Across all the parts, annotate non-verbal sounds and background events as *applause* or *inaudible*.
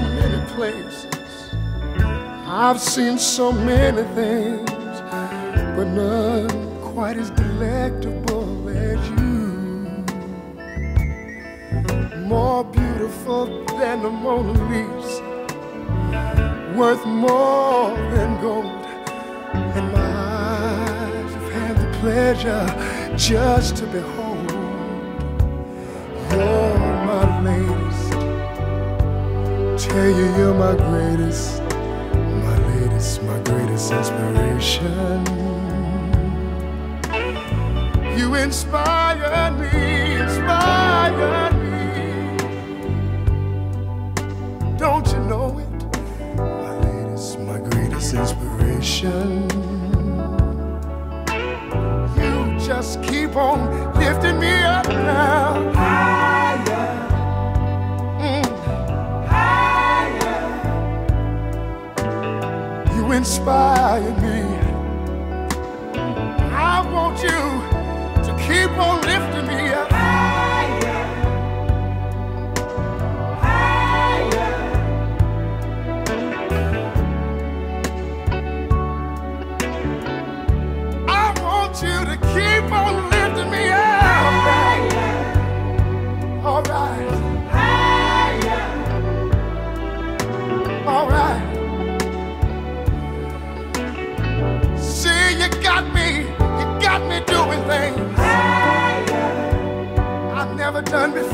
many places. I've seen so many things, but none quite as delectable as you. More beautiful than the Mona Lisa, worth more than gold. And my eyes have had the pleasure just to behold. You're my lady. Hey, you, you're my greatest, my latest, my greatest inspiration. You inspire me, inspire me. Don't you know it? My latest, my greatest inspiration. You just keep on lifting me up now. inspired me.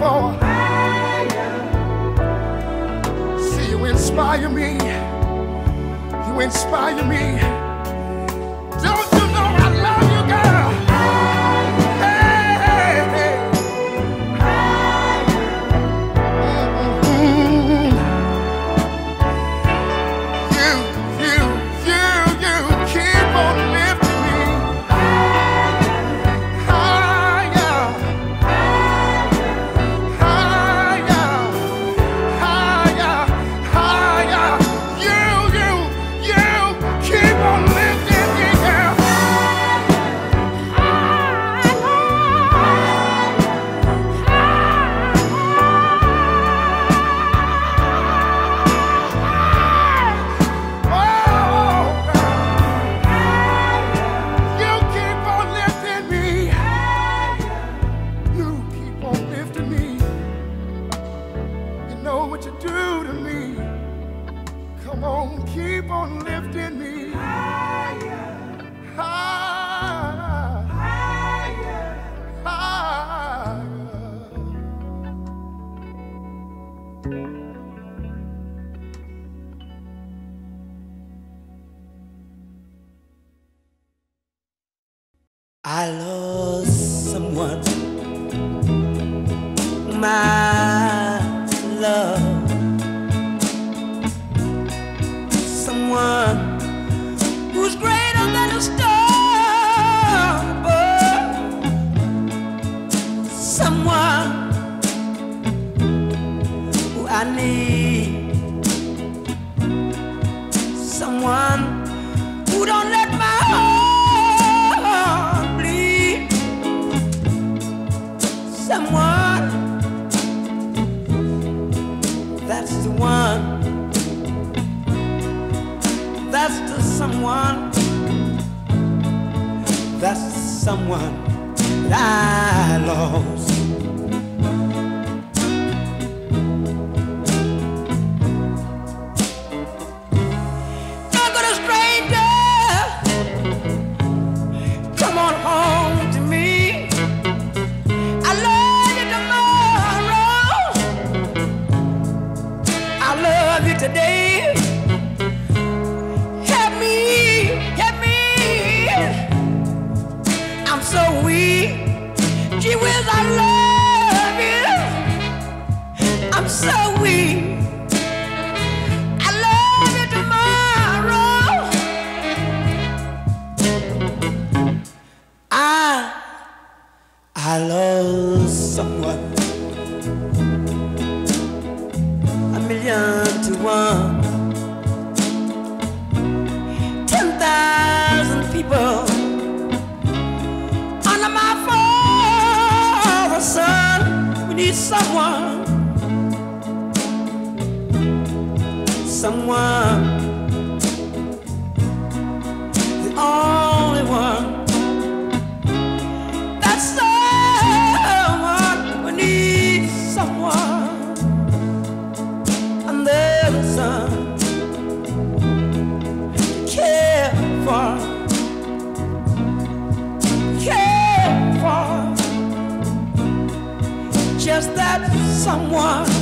more higher. See, you inspire me. You inspire me. so someone, the only one. That someone we need someone and there's sun care for, care for just that someone.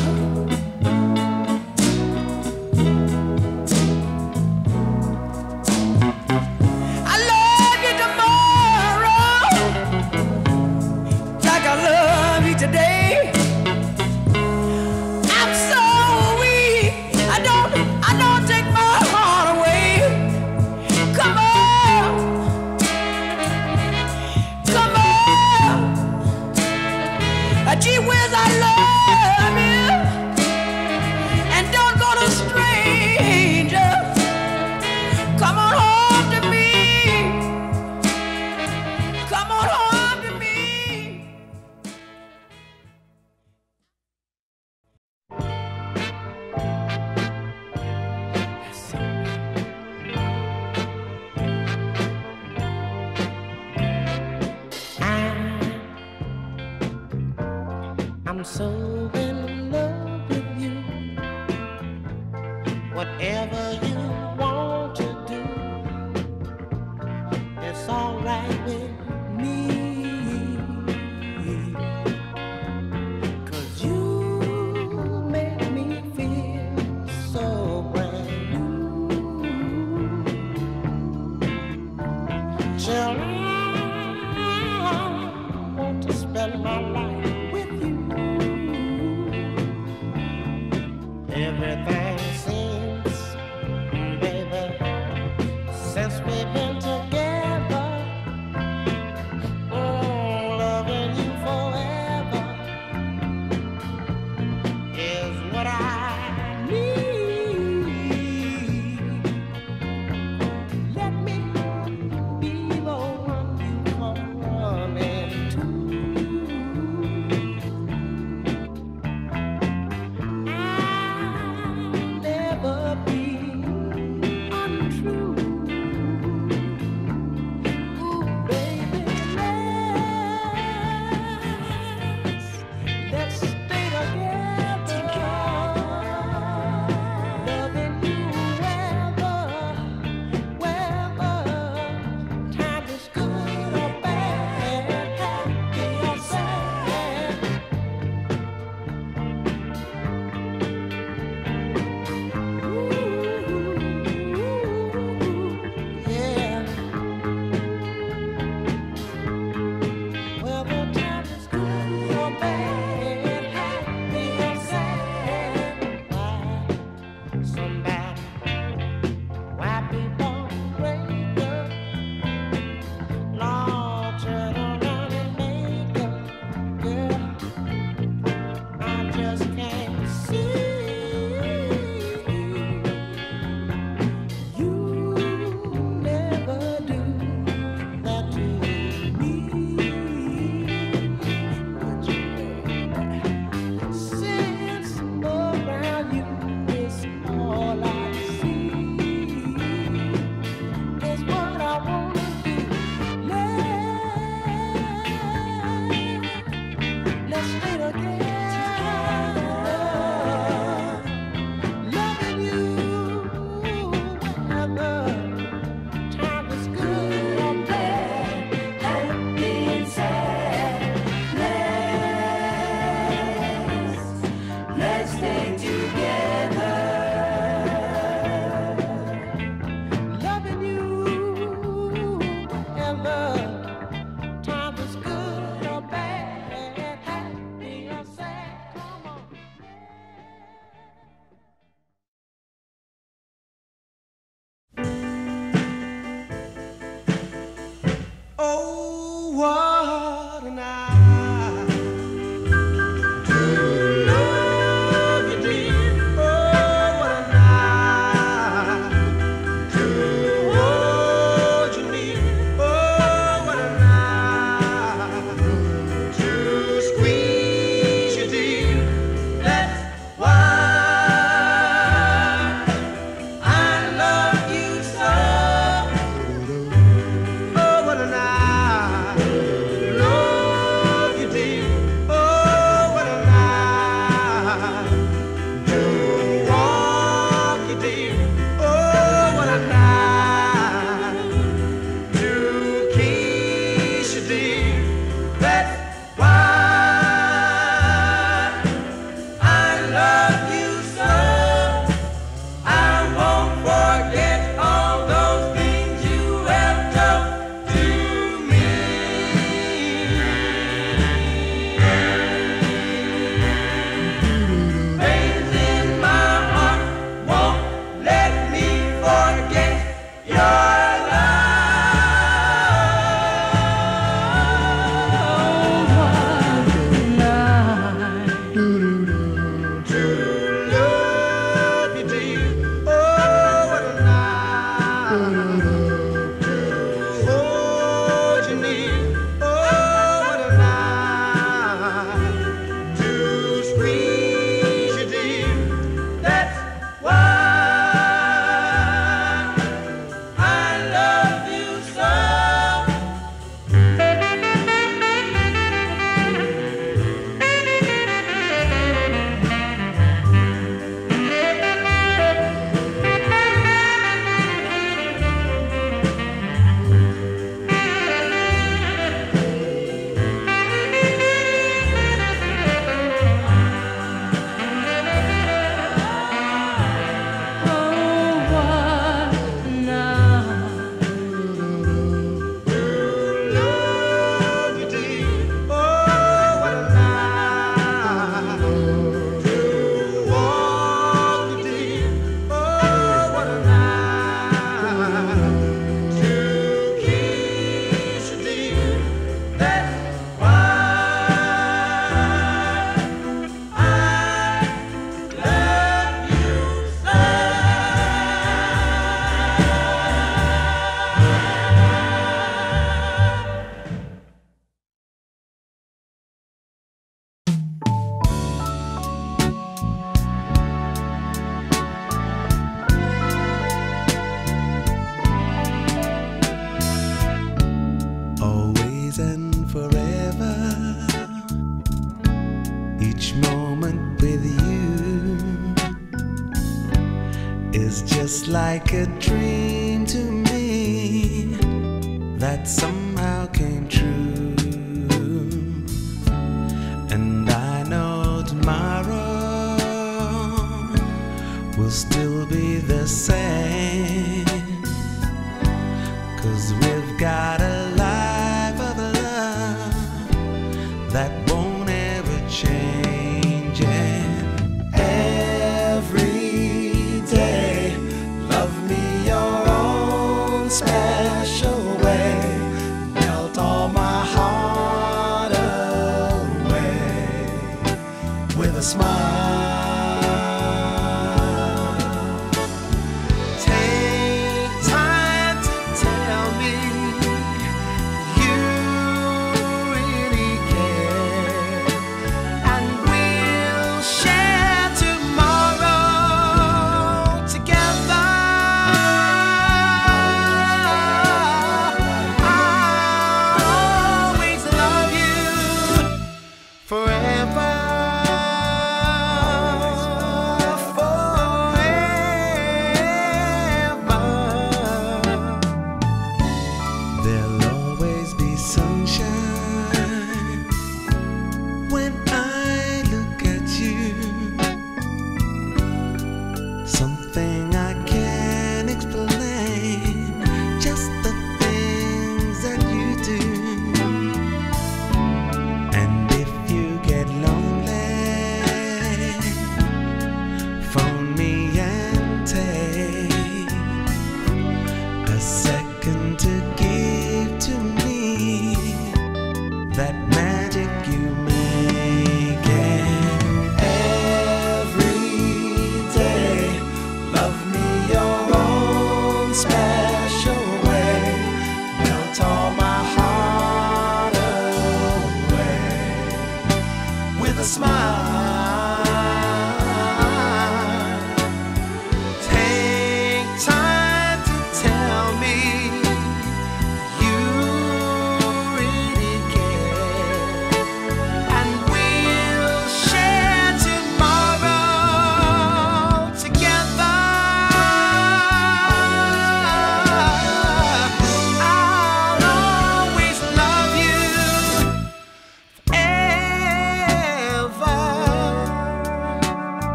That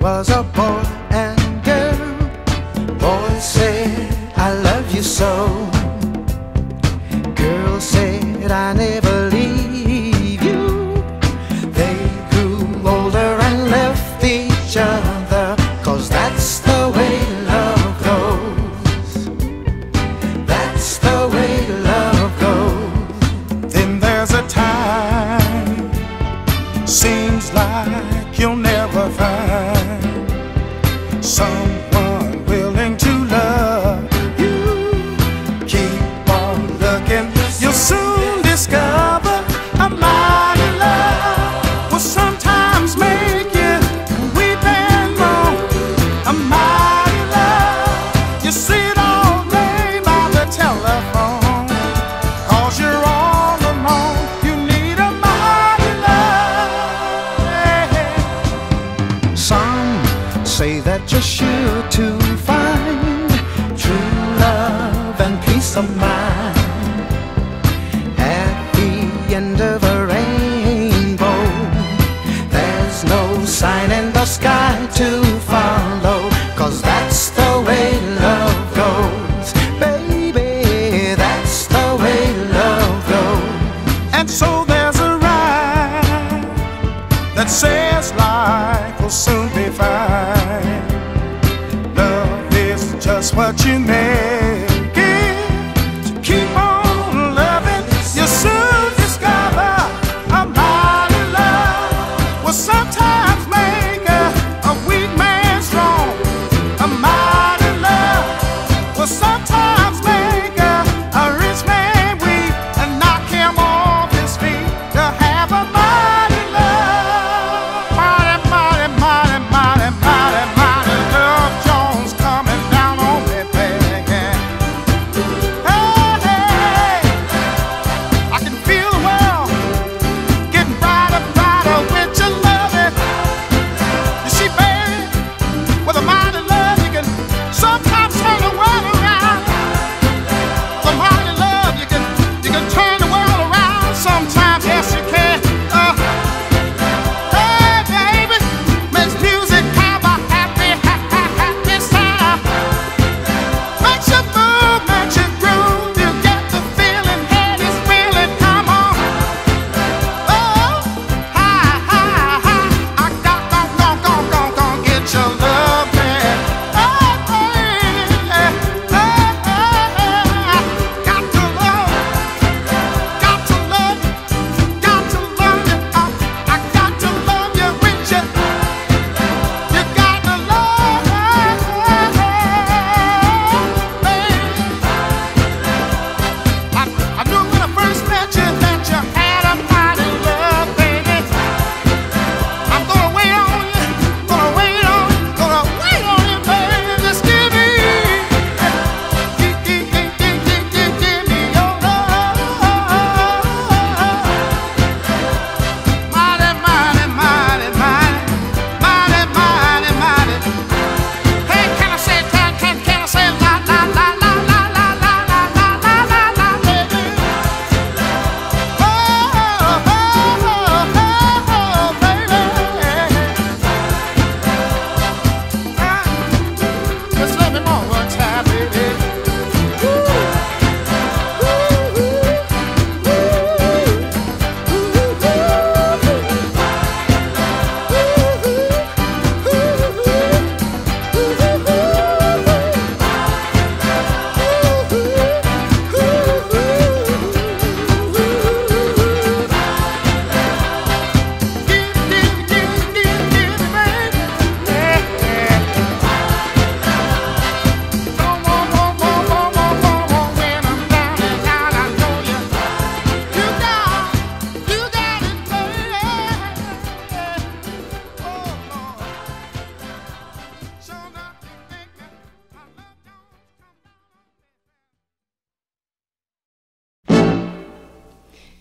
was a boy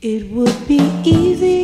It would be easier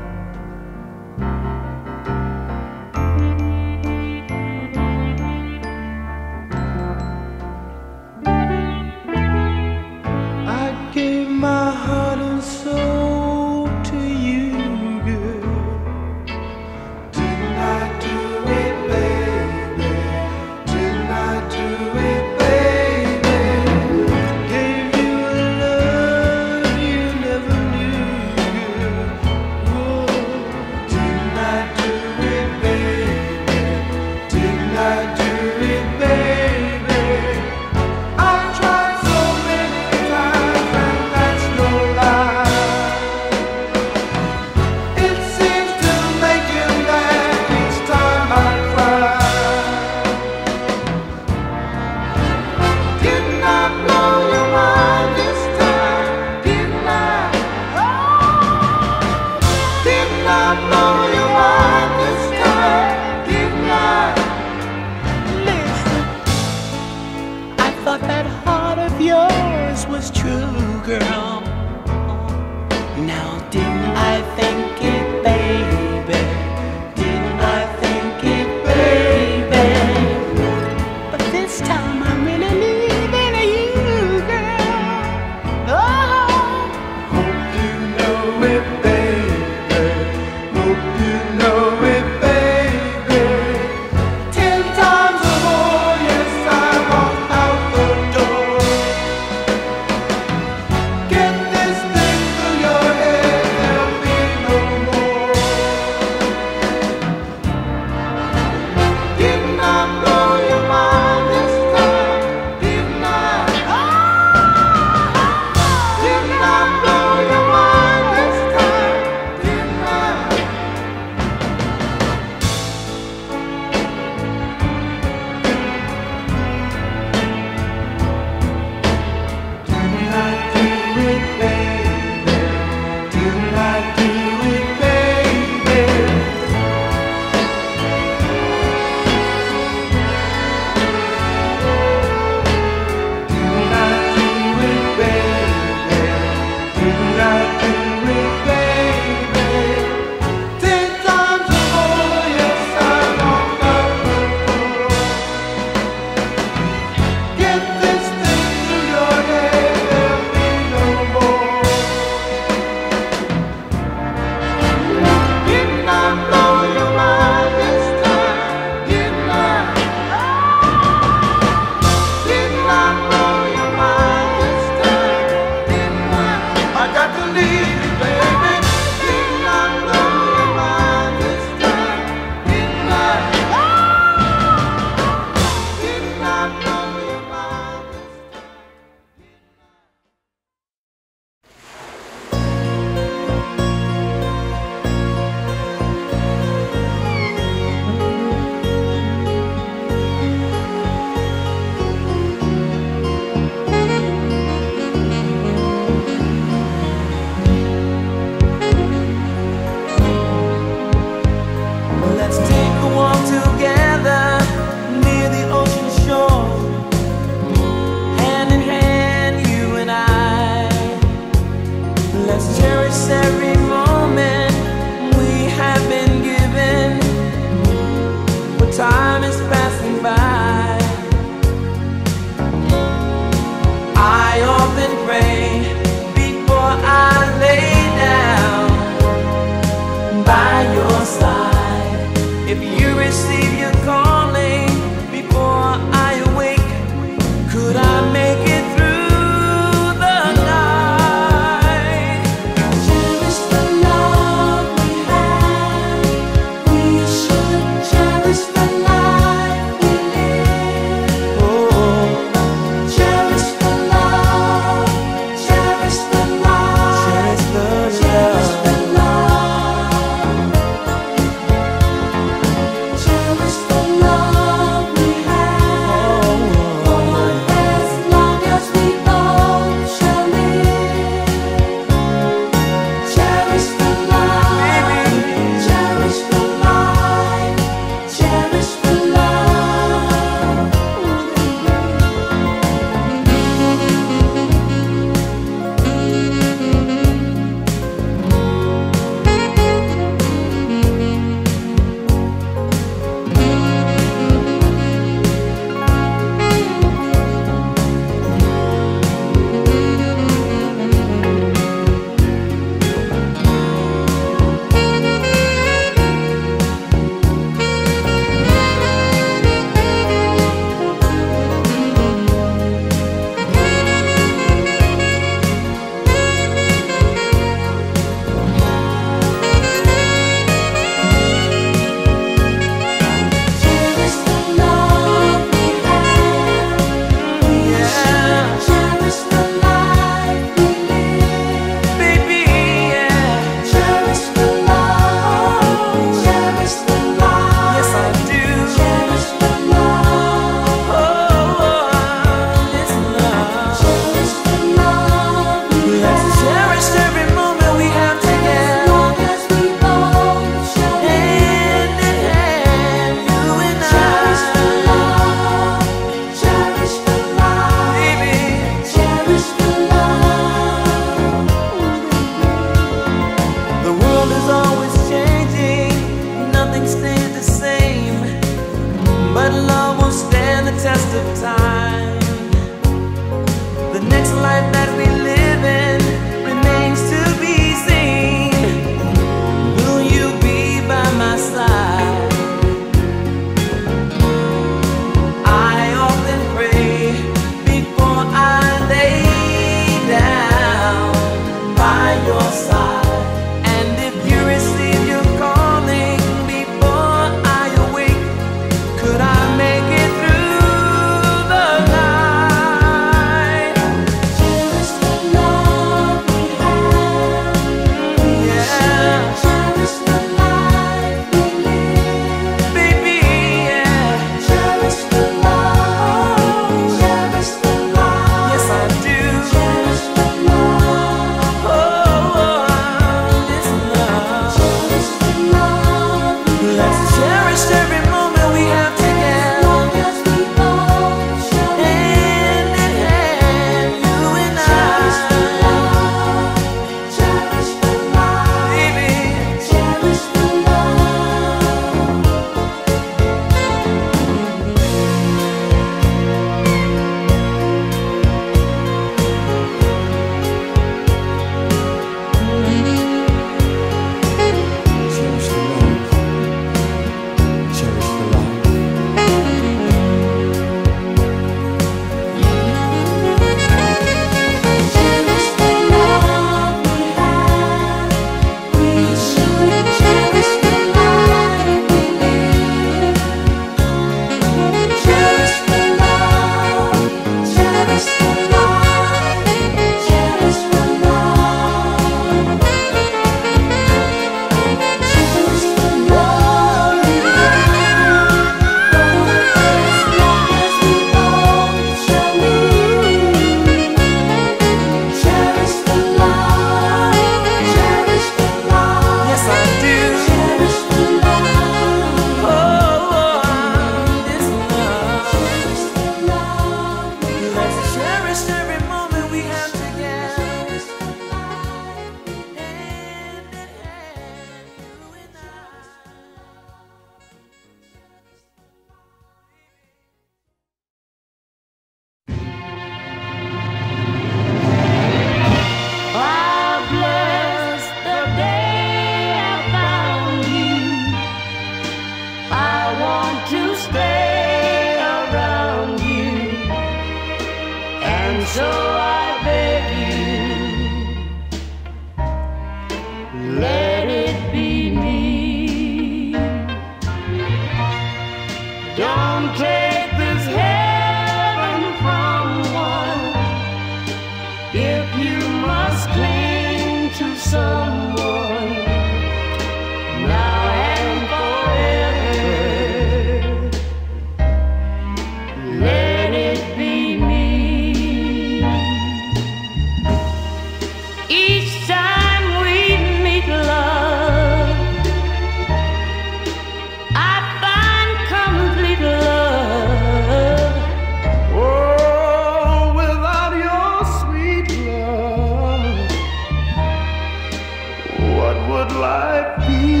life be?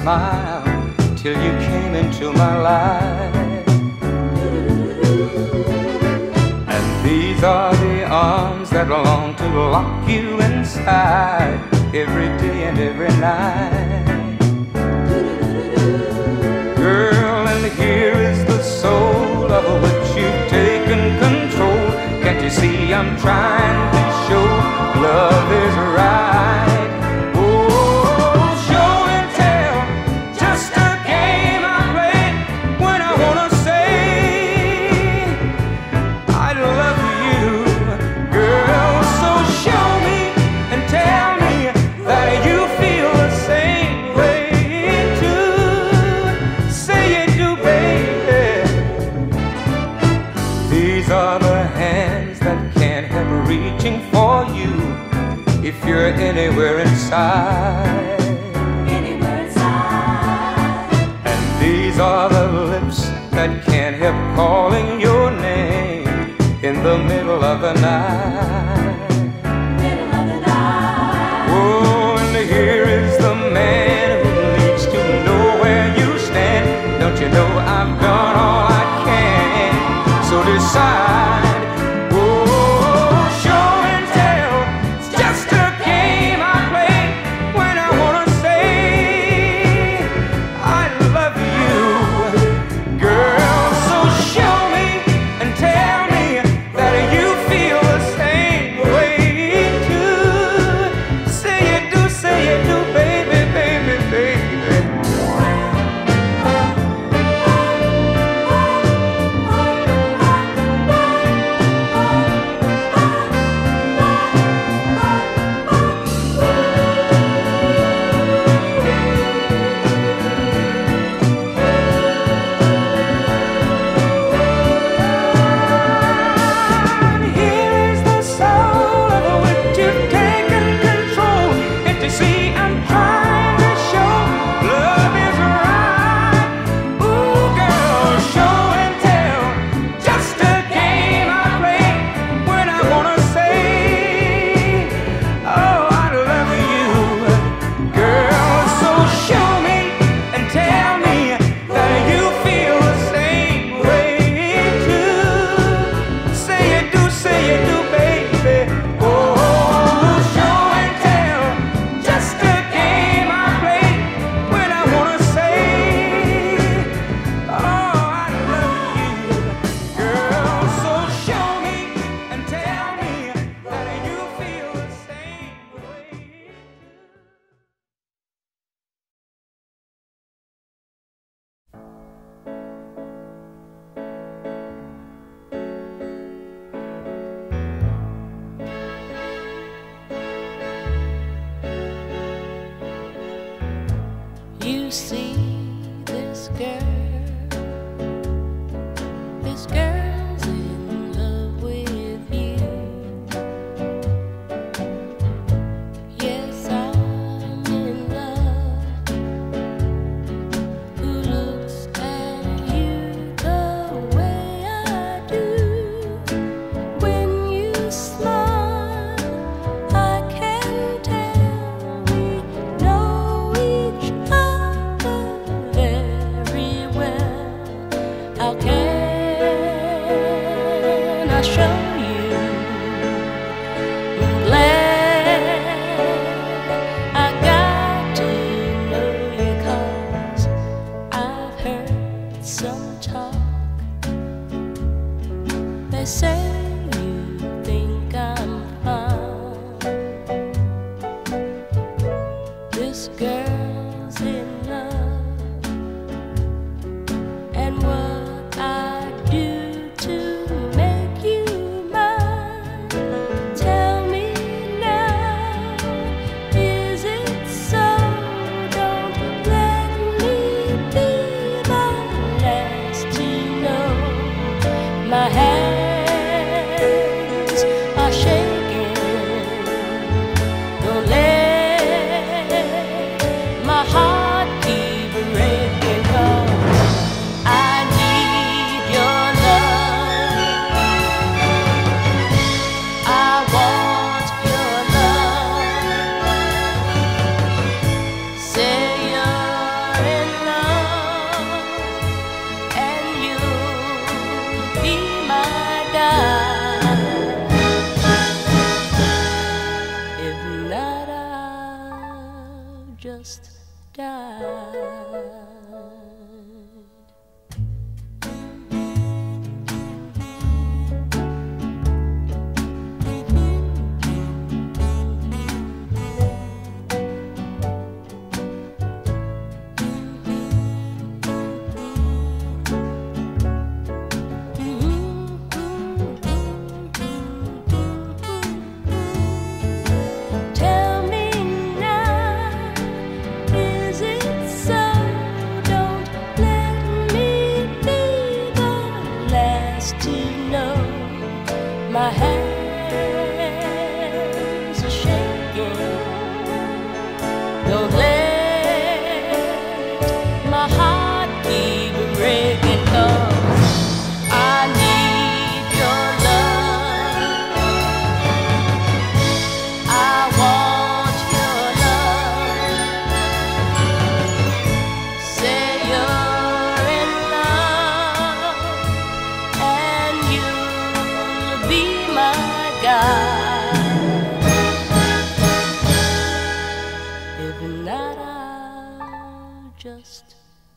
Smile till you came into my life. And these are the arms that long to lock you inside every day and every night. Girl, and here is the soul of which you've taken control. Can't you see I'm trying to show love is right? Calling your name in the middle of the night. Middle of the night. Oh, and here is the man who needs to know where you stand. Don't you know I've done all I can? So decide.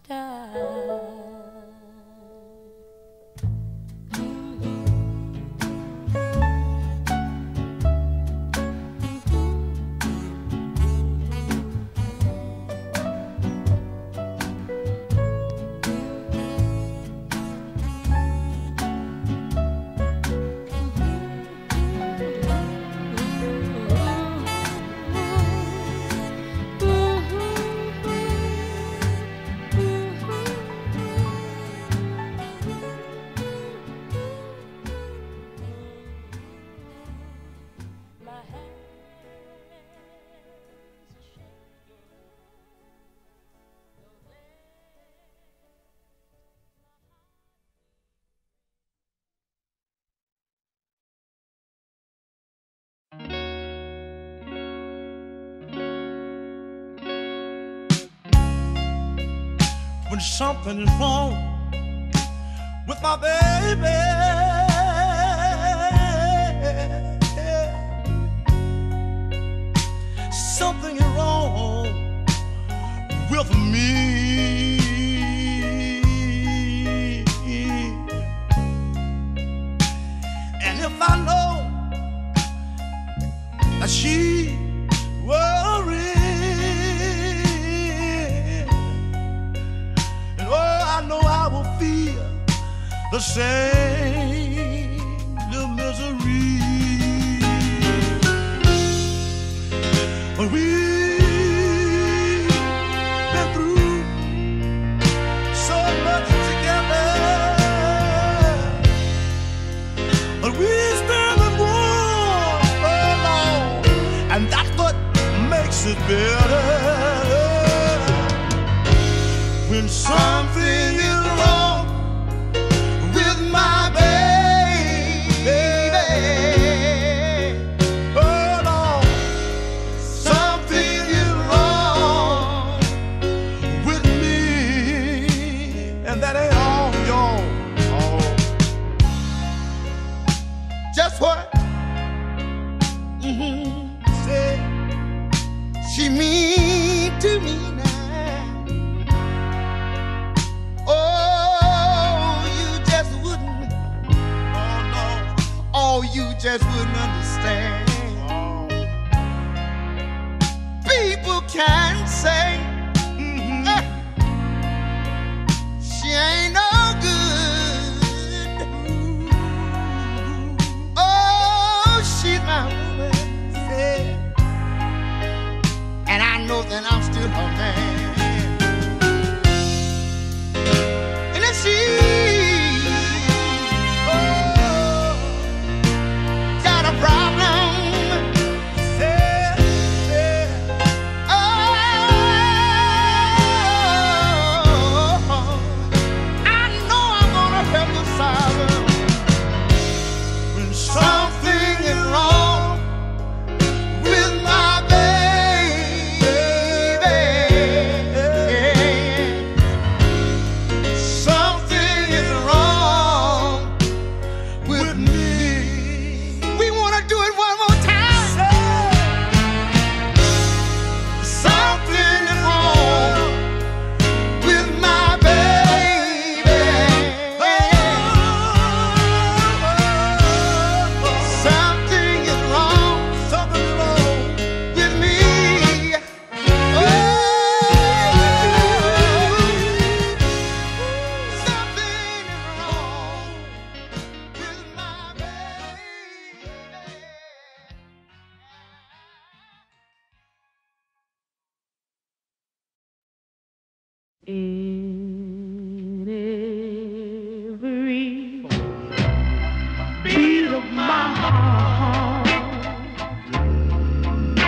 die. something is wrong with my baby. Something is wrong with me. And if I know that she the same.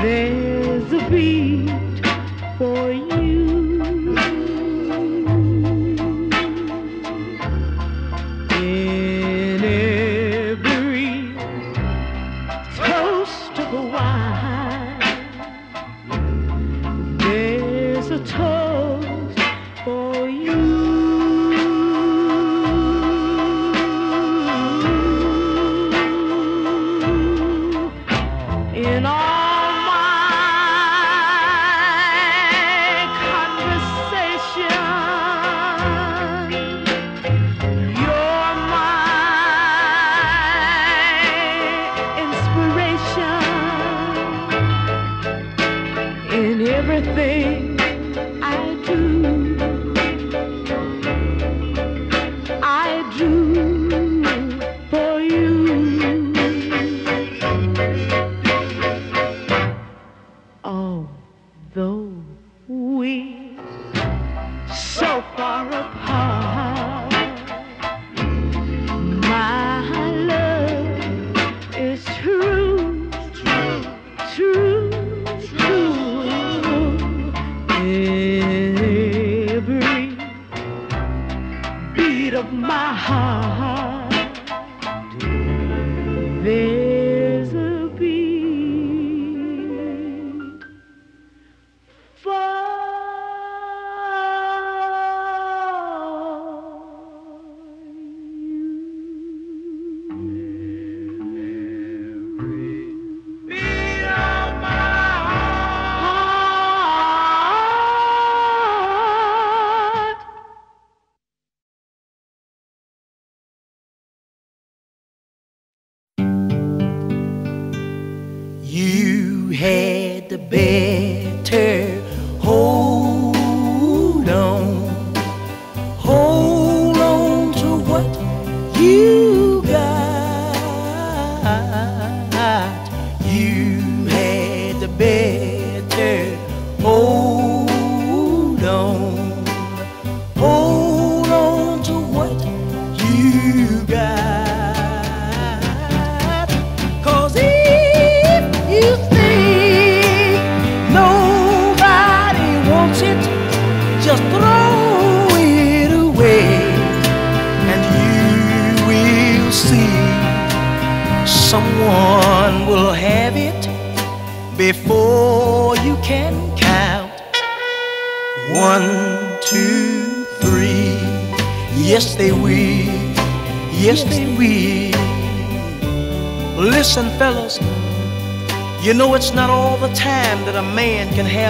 There's a beat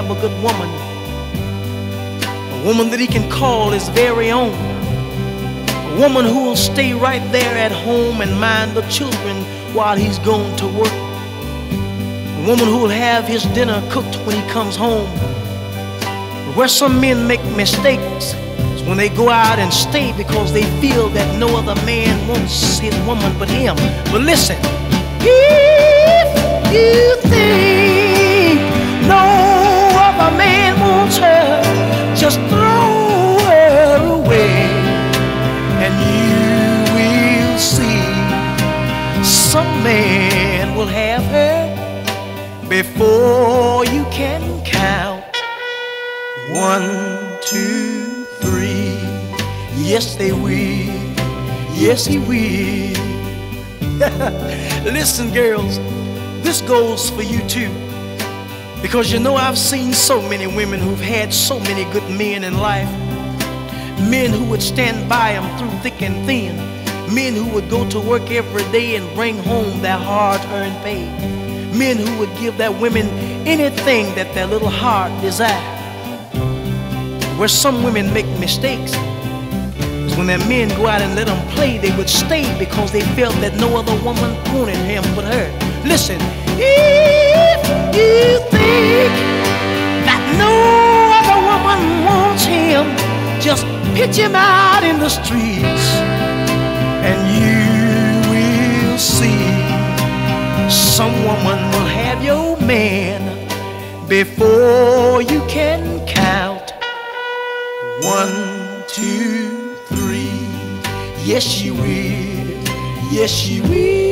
have a good woman. A woman that he can call his very own. A woman who will stay right there at home and mind the children while he's gone to work. A woman who will have his dinner cooked when he comes home. Where some men make mistakes is when they go out and stay because they feel that no other man wants his woman but him. But listen, if you think just throw her away and you will see some man will have her before you can count. One, two, three. Yes, they will. Yes, he will. *laughs* Listen, girls, this goes for you too. Because you know, I've seen so many women who've had so many good men in life. Men who would stand by them through thick and thin. Men who would go to work every day and bring home their hard earned pay. Men who would give their women anything that their little heart desired. Where some women make mistakes is when their men go out and let them play, they would stay because they felt that no other woman wanted him but her. Listen, if you think that no other woman wants him, just pitch him out in the streets and you will see some woman will have your man before you can count. One, two, three. Yes, she will. Yes, she will.